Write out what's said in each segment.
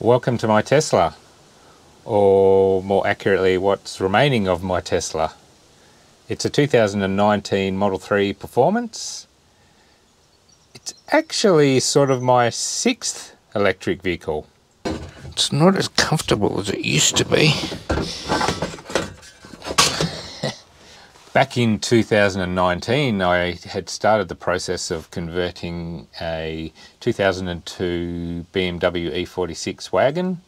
Welcome to my Tesla, or more accurately, what's remaining of my Tesla. It's a 2019 Model 3 Performance. It's actually sort of my sixth electric vehicle. It's not as comfortable as it used to be. Back in 2019, I had started the process of converting a 2002 BMW E46 wagon,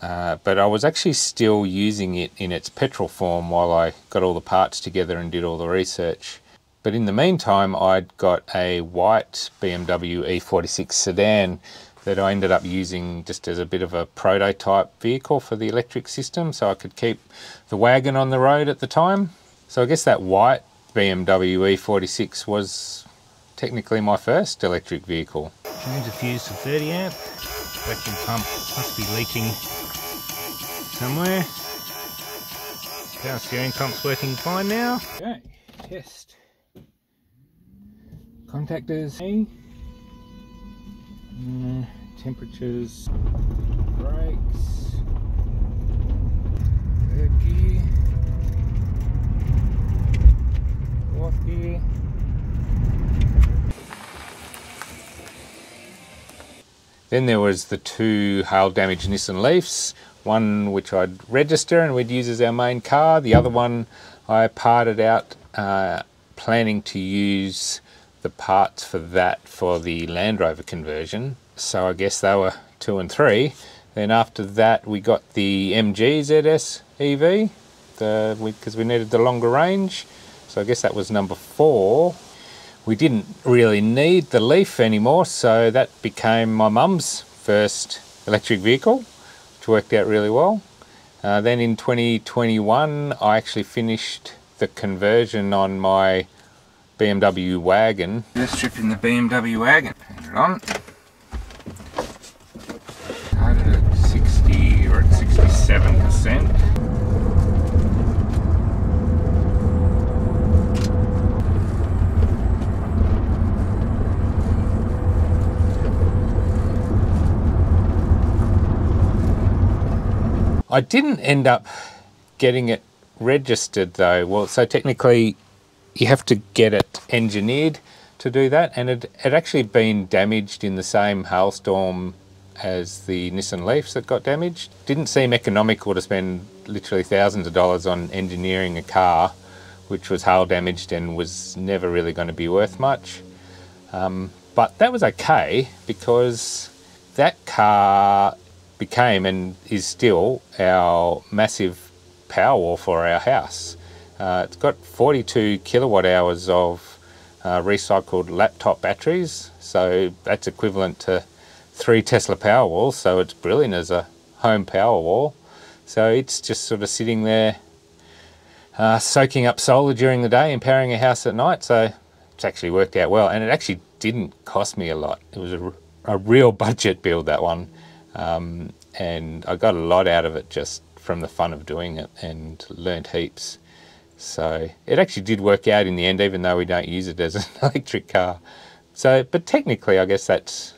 uh, but I was actually still using it in its petrol form while I got all the parts together and did all the research. But in the meantime, I'd got a white BMW E46 sedan that I ended up using just as a bit of a prototype vehicle for the electric system so I could keep the wagon on the road at the time. So I guess that white BMW E46 was technically my first electric vehicle. Change the fuse to 30 amp. Vacuum pump must be leaking somewhere. Power steering pump's working fine now. Okay, test. Contactors. Uh, temperatures. Brakes. Third gear. Then there was the two hail damaged Nissan Leafs, one which I'd register and we'd use as our main car, the other one I parted out uh, planning to use the parts for that for the Land Rover conversion. So I guess they were two and three. Then after that we got the MG ZS EV because we, we needed the longer range. So I guess that was number four. We didn't really need the Leaf anymore, so that became my mum's first electric vehicle, which worked out really well. Uh, then in 2021, I actually finished the conversion on my BMW wagon. Let's strip in the BMW wagon. It on. I didn't end up getting it registered though. Well, so technically you have to get it engineered to do that and it had actually been damaged in the same hailstorm as the Nissan Leafs that got damaged. Didn't seem economical to spend literally thousands of dollars on engineering a car which was hail damaged and was never really going to be worth much. Um, but that was okay because that car became and is still our massive power wall for our house. Uh, it's got 42 kilowatt hours of uh, recycled laptop batteries, so that's equivalent to three Tesla power walls, so it's brilliant as a home power wall. So it's just sort of sitting there uh, soaking up solar during the day and powering a house at night, so it's actually worked out well. And it actually didn't cost me a lot. It was a, a real budget build, that one. Um, and I got a lot out of it just from the fun of doing it and learned heaps. So it actually did work out in the end, even though we don't use it as an electric car. So, but technically, I guess that's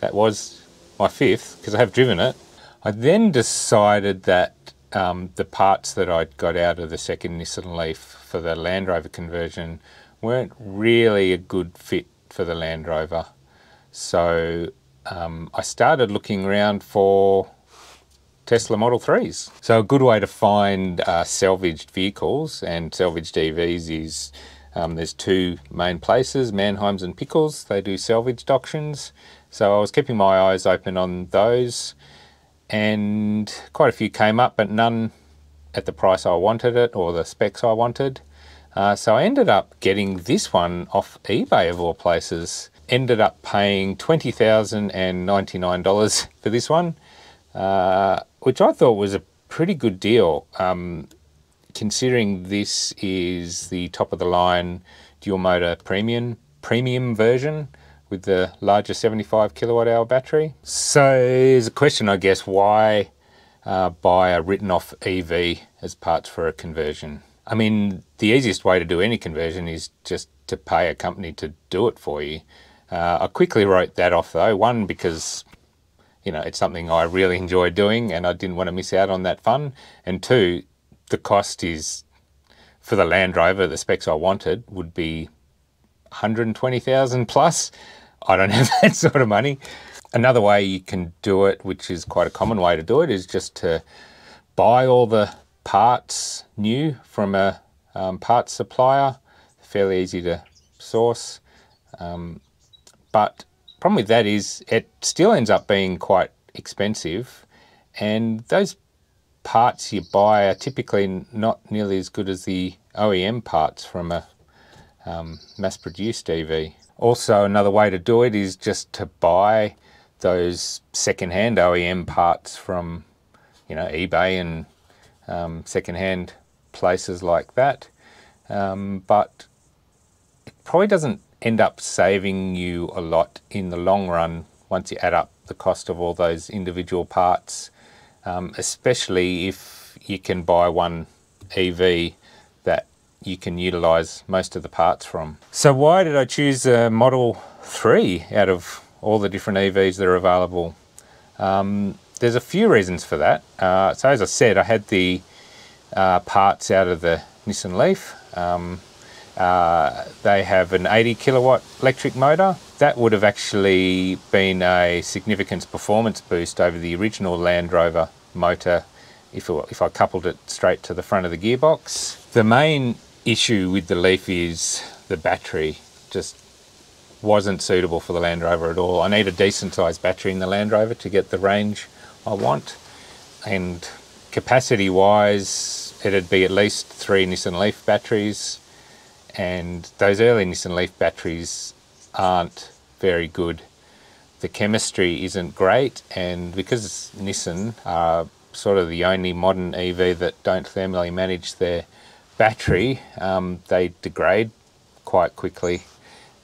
that was my fifth because I have driven it. I then decided that um, the parts that I'd got out of the second Nissan Leaf for the Land Rover conversion weren't really a good fit for the Land Rover. So um, I started looking around for Tesla Model 3s. So a good way to find uh, salvaged vehicles and salvaged EVs is um, there's two main places, Manheim's and Pickles. They do salvaged auctions. So I was keeping my eyes open on those and quite a few came up, but none at the price I wanted it or the specs I wanted. Uh, so I ended up getting this one off eBay of all places ended up paying $20,099 for this one, uh, which I thought was a pretty good deal, um, considering this is the top of the line dual motor premium premium version with the larger 75 kilowatt hour battery. So there's a question, I guess, why uh, buy a written off EV as parts for a conversion? I mean, the easiest way to do any conversion is just to pay a company to do it for you. Uh, I quickly wrote that off though. One, because you know, it's something I really enjoy doing and I didn't want to miss out on that fun. And two, the cost is for the Land Rover, the specs I wanted would be 120,000 plus. I don't have that sort of money. Another way you can do it, which is quite a common way to do it, is just to buy all the parts new from a um, parts supplier. Fairly easy to source. Um, but problem with that is it still ends up being quite expensive and those parts you buy are typically not nearly as good as the OEM parts from a um, mass-produced EV. Also, another way to do it is just to buy those second-hand OEM parts from, you know, eBay and um, second-hand places like that. Um, but it probably doesn't end up saving you a lot in the long run once you add up the cost of all those individual parts, um, especially if you can buy one EV that you can utilize most of the parts from. So why did I choose a Model 3 out of all the different EVs that are available? Um, there's a few reasons for that. Uh, so as I said, I had the uh, parts out of the Nissan Leaf. Um, uh, they have an 80 kilowatt electric motor. That would have actually been a significant performance boost over the original Land Rover motor if, it, if I coupled it straight to the front of the gearbox. The main issue with the Leaf is the battery just wasn't suitable for the Land Rover at all. I need a decent sized battery in the Land Rover to get the range I want and capacity wise it'd be at least three Nissan Leaf batteries and those early Nissan Leaf batteries aren't very good. The chemistry isn't great, and because Nissan are sort of the only modern EV that don't thermally manage their battery, um, they degrade quite quickly.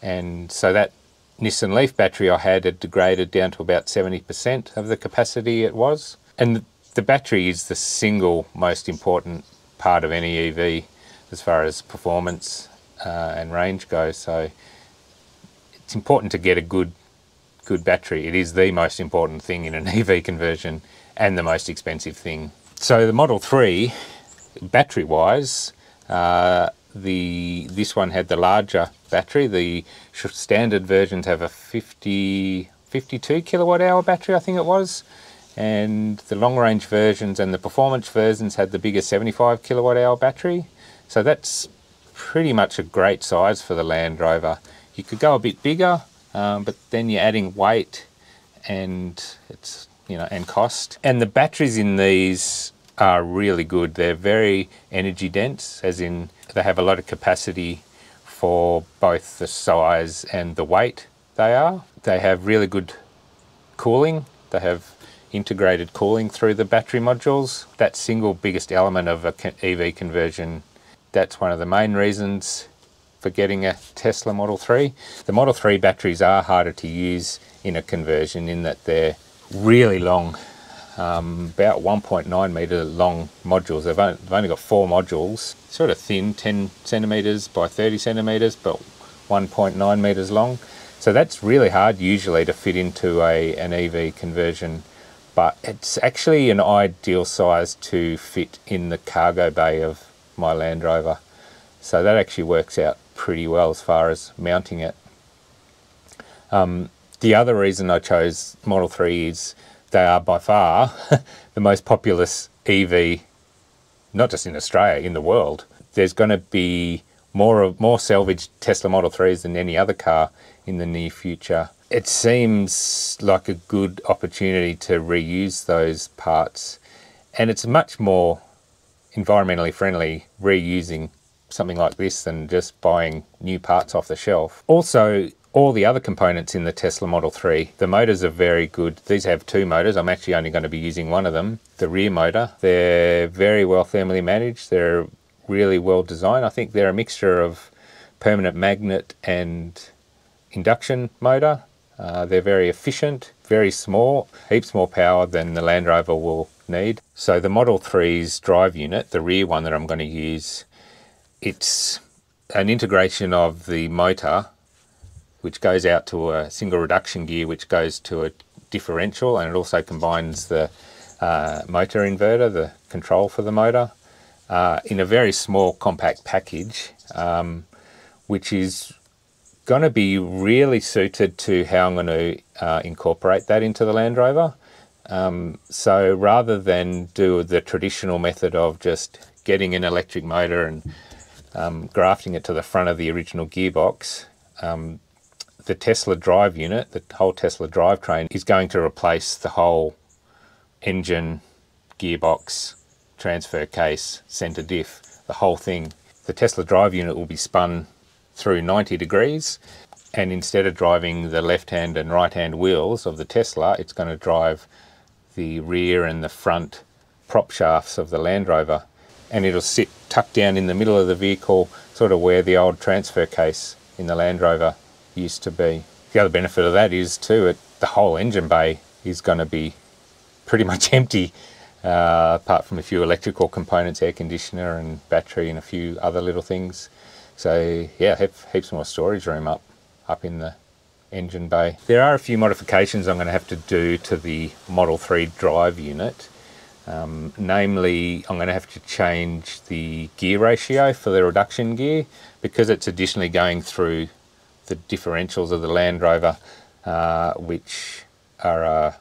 And so that Nissan Leaf battery I had had degraded down to about 70% of the capacity it was. And the battery is the single most important part of any EV as far as performance uh, and range go. So it's important to get a good good battery. It is the most important thing in an EV conversion and the most expensive thing. So the Model 3, battery wise, uh, the this one had the larger battery. The standard versions have a 50, 52 kilowatt hour battery, I think it was. And the long range versions and the performance versions had the bigger 75 kilowatt hour battery. So that's pretty much a great size for the Land Rover. You could go a bit bigger, um, but then you're adding weight and it's you know and cost. And the batteries in these are really good. They're very energy dense, as in they have a lot of capacity for both the size and the weight they are. They have really good cooling. They have integrated cooling through the battery modules. That single biggest element of a EV conversion that's one of the main reasons for getting a Tesla Model 3. The Model 3 batteries are harder to use in a conversion in that they're really long, um, about 1.9 metre long modules. They've only, they've only got four modules, sort of thin, 10 centimetres by 30 centimetres, but 1.9 metres long. So that's really hard usually to fit into a, an EV conversion, but it's actually an ideal size to fit in the cargo bay of my Land Rover. So that actually works out pretty well as far as mounting it. Um, the other reason I chose Model 3 is they are by far the most populous EV, not just in Australia, in the world. There's going to be more of more salvaged Tesla Model 3s than any other car in the near future. It seems like a good opportunity to reuse those parts and it's much more environmentally friendly reusing something like this than just buying new parts off the shelf. Also, all the other components in the Tesla Model 3, the motors are very good. These have two motors. I'm actually only going to be using one of them, the rear motor. They're very well thermally managed. They're really well designed. I think they're a mixture of permanent magnet and induction motor. Uh, they're very efficient, very small, heaps more power than the Land Rover will need. So the Model 3's drive unit, the rear one that I'm going to use, it's an integration of the motor which goes out to a single reduction gear which goes to a differential and it also combines the uh, motor inverter, the control for the motor, uh, in a very small compact package, um, which is going to be really suited to how I'm going to uh, incorporate that into the Land Rover. Um, so rather than do the traditional method of just getting an electric motor and um, grafting it to the front of the original gearbox, um, the Tesla drive unit, the whole Tesla drivetrain, is going to replace the whole engine, gearbox, transfer case, center diff, the whole thing. The Tesla drive unit will be spun through 90 degrees and instead of driving the left hand and right hand wheels of the Tesla, it's going to drive the rear and the front prop shafts of the Land Rover and it'll sit tucked down in the middle of the vehicle, sort of where the old transfer case in the Land Rover used to be. The other benefit of that is too, it, the whole engine bay is going to be pretty much empty, uh, apart from a few electrical components, air conditioner and battery and a few other little things. So yeah, heaps more storage room up, up in the engine bay. There are a few modifications I'm going to have to do to the Model 3 drive unit. Um, namely, I'm going to have to change the gear ratio for the reduction gear because it's additionally going through the differentials of the Land Rover, uh, which are uh,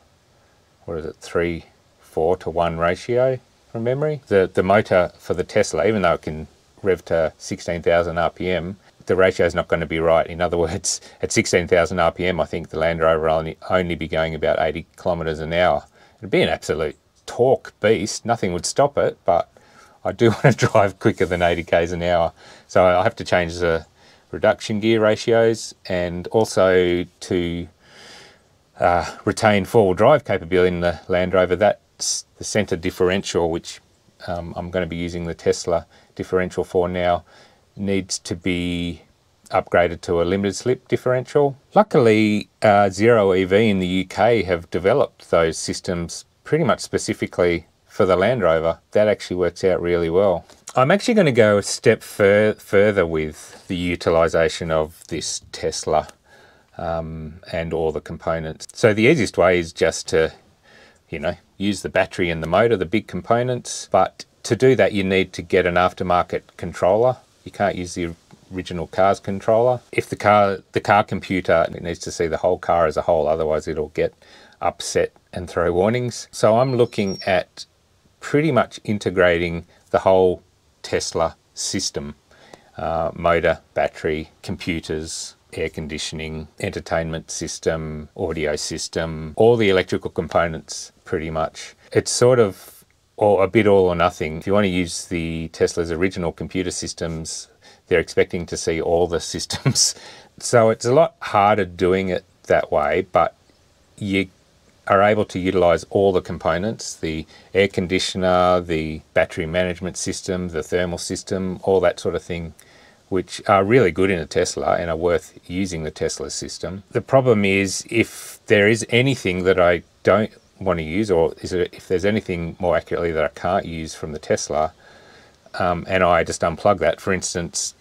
what is it, three, four to one ratio from memory. The the motor for the Tesla, even though it can rev to 16,000 RPM, the ratio is not going to be right. In other words, at 16,000 RPM, I think the Land Rover will only, only be going about 80 kilometres an hour. It'd be an absolute torque beast. Nothing would stop it, but I do want to drive quicker than 80 k's an hour. So I have to change the reduction gear ratios and also to uh, retain four-wheel drive capability in the Land Rover. That's the centre differential, which um, I'm going to be using the Tesla differential for now, needs to be upgraded to a limited slip differential. Luckily, uh, Zero EV in the UK have developed those systems pretty much specifically for the Land Rover. That actually works out really well. I'm actually going to go a step fur further with the utilisation of this Tesla um, and all the components. So the easiest way is just to, you know, use the battery and the motor, the big components. But to do that, you need to get an aftermarket controller. You can't use the original car's controller. If the car, the car computer, it needs to see the whole car as a whole, otherwise it'll get upset and throw warnings. So I'm looking at pretty much integrating the whole Tesla system, uh, motor, battery, computers, air conditioning, entertainment system, audio system, all the electrical components pretty much. It's sort of or a bit all or nothing. If you want to use the Tesla's original computer systems, they're expecting to see all the systems. so it's a lot harder doing it that way, but you are able to utilize all the components, the air conditioner, the battery management system, the thermal system, all that sort of thing, which are really good in a Tesla and are worth using the Tesla system. The problem is if there is anything that I don't want to use, or is it, if there's anything more accurately that I can't use from the Tesla, um, and I just unplug that, for instance,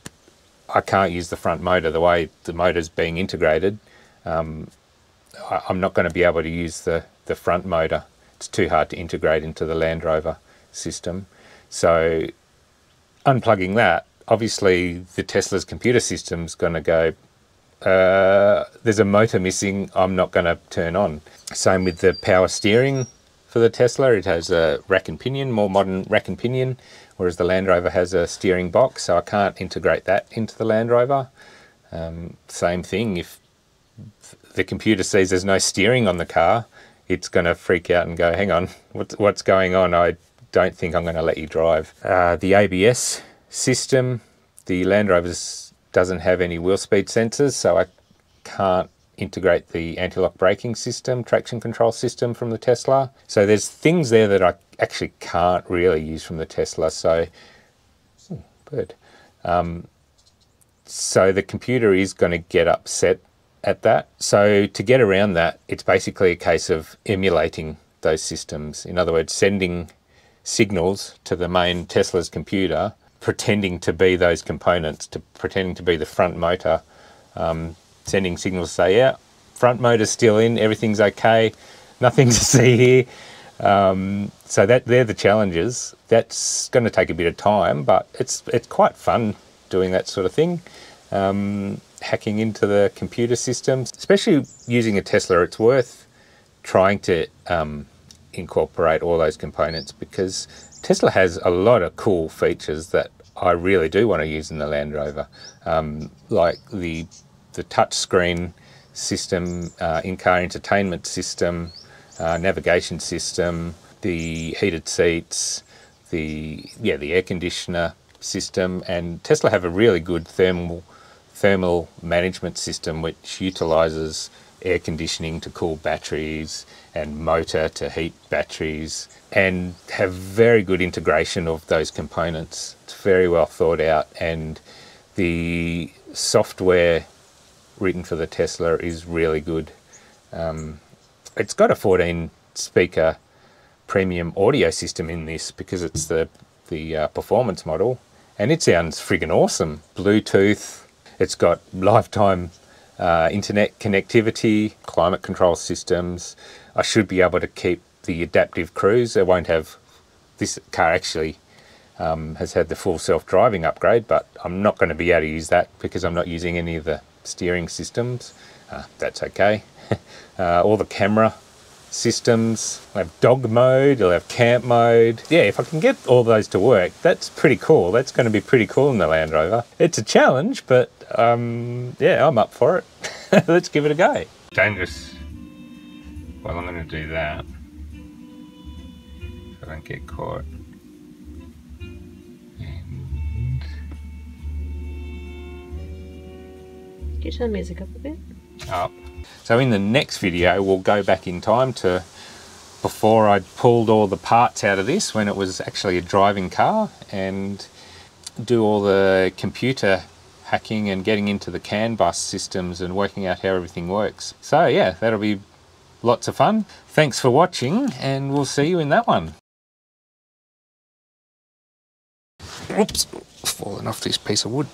I can't use the front motor the way the motor's being integrated. Um, I'm not going to be able to use the, the front motor. It's too hard to integrate into the Land Rover system. So unplugging that, obviously the Tesla's computer system's going to go, uh, there's a motor missing, I'm not going to turn on. Same with the power steering for the Tesla. It has a rack and pinion, more modern rack and pinion, whereas the Land Rover has a steering box, so I can't integrate that into the Land Rover. Um, same thing, if the computer sees there's no steering on the car, it's going to freak out and go, hang on, what's, what's going on? I don't think I'm going to let you drive. Uh, the ABS system, the Land Rover doesn't have any wheel speed sensors, so I can't integrate the anti-lock braking system, traction control system from the Tesla. So there's things there that I actually can't really use from the Tesla. So, ooh, bird. Um, so the computer is going to get upset at that. So to get around that, it's basically a case of emulating those systems. In other words, sending signals to the main Tesla's computer, pretending to be those components, to pretending to be the front motor, um, sending signals to say, yeah, front motor's still in, everything's okay. nothing to see here. Um, so that they're the challenges. That's going to take a bit of time, but it's it's quite fun doing that sort of thing. Um, hacking into the computer systems, especially using a Tesla, it's worth trying to um, incorporate all those components because Tesla has a lot of cool features that I really do want to use in the Land Rover, um, like the the touch screen system, uh, in-car entertainment system, uh, navigation system, the heated seats, the yeah the air conditioner system, and Tesla have a really good thermal thermal management system which utilizes air conditioning to cool batteries and motor to heat batteries and have very good integration of those components. It's very well thought out and the software written for the Tesla is really good. Um, it's got a 14 speaker premium audio system in this because it's the the uh, performance model and it sounds friggin' awesome. Bluetooth, it's got lifetime uh, internet connectivity, climate control systems. I should be able to keep the adaptive cruise. I won't have this car actually um, has had the full self-driving upgrade, but I'm not going to be able to use that because I'm not using any of the steering systems. Uh, that's okay. uh, all the camera systems. I'll have dog mode, I'll have camp mode. Yeah, if I can get all those to work, that's pretty cool. That's going to be pretty cool in the Land Rover. It's a challenge, but um, yeah, I'm up for it. Let's give it a go. Dangerous. Well, I'm going to do that. So I don't get caught. And... Can you turn the music up a bit? Up. So in the next video, we'll go back in time to before I'd pulled all the parts out of this when it was actually a driving car and do all the computer hacking and getting into the CAN bus systems and working out how everything works. So yeah, that'll be lots of fun. Thanks for watching and we'll see you in that one. Oops, fallen off this piece of wood.